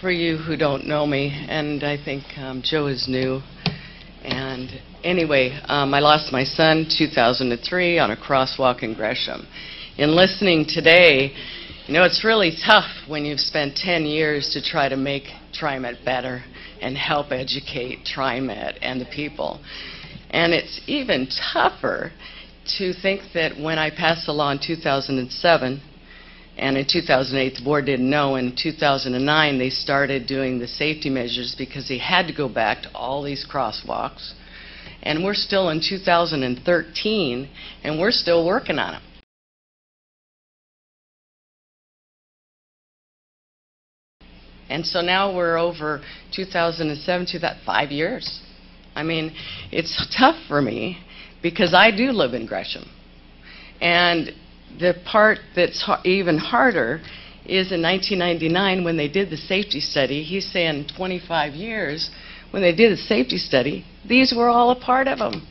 for you who don't know me, and I think um, Joe is new. And anyway, um, I lost my son 2003 on a crosswalk in Gresham. In listening today, you know, it's really tough when you've spent 10 years to try to make TriMet better and help educate TriMet and the people. And it's even tougher to think that when I passed the law in 2007, and in 2008 the board didn't know, in 2009 they started doing the safety measures because they had to go back to all these crosswalks. And we're still in 2013, and we're still working on them. And so now we're over 2007 to that five years. I mean, it's tough for me because I do live in Gresham. And the part that's ha even harder is in 1999 when they did the safety study. He's saying 25 years. When they did the safety study, these were all a part of them.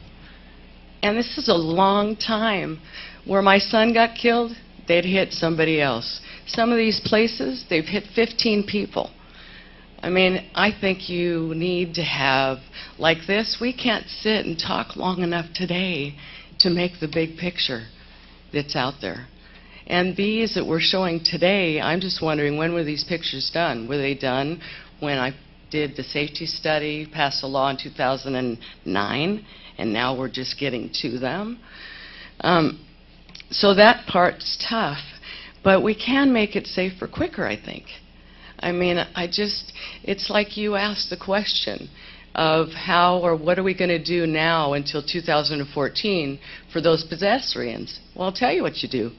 And this is a long time. Where my son got killed, they'd hit somebody else. Some of these places, they've hit 15 people. I mean, I think you need to have, like this, we can't sit and talk long enough today to make the big picture that's out there. And these that we're showing today, I'm just wondering, when were these pictures done? Were they done when I did the safety study, passed a law in 2009, and now we're just getting to them? Um, so that part's tough, but we can make it safer quicker, I think. I mean, I just, it's like you asked the question of how or what are we going to do now until 2014 for those pedestrians. Well, I'll tell you what you do.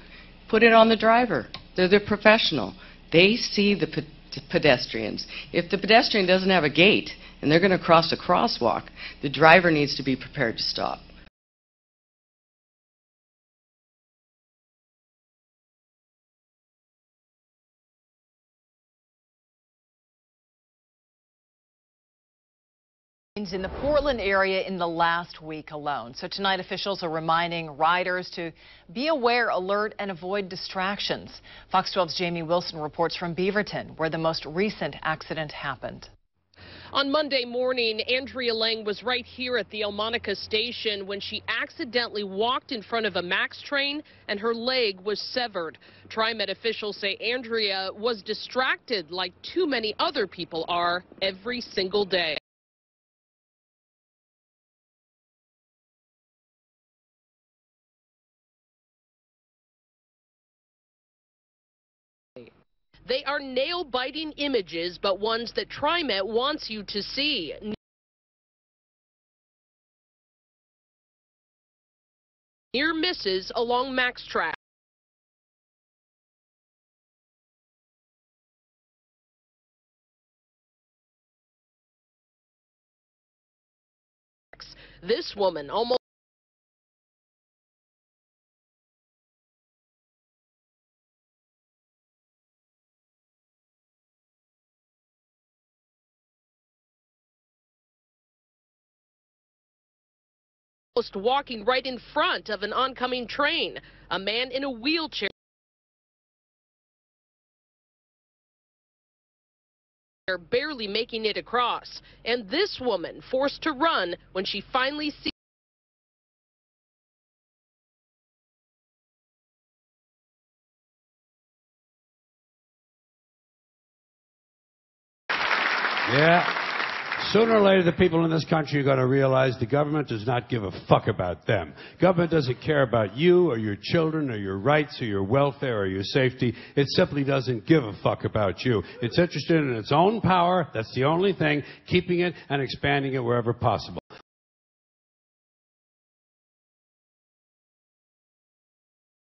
Put it on the driver. They're the professional. They see the pe pedestrians. If the pedestrian doesn't have a gate and they're going to cross a crosswalk, the driver needs to be prepared to stop. In the Portland area in the last week alone. So tonight officials are reminding riders to be aware, alert, and avoid distractions. Fox 12's Jamie Wilson reports from Beaverton, where the most recent accident happened. On Monday morning, Andrea Lang was right here at the Elmonica station when she accidentally walked in front of a MAX train and her leg was severed. TriMet officials say Andrea was distracted like too many other people are every single day. They are nail-biting images, but ones that TriMet wants you to see. Near misses along Max track. This woman almost walking right in front of an oncoming train. A man in a wheelchair barely making it across. And this woman forced to run when she finally sees Yeah. Sooner or later, the people in this country are going to realize the government does not give a fuck about them. Government doesn't care about you or your children or your rights or your welfare or your safety. It simply doesn't give a fuck about you. It's interested in its own power. That's the only thing, keeping it and expanding it wherever possible.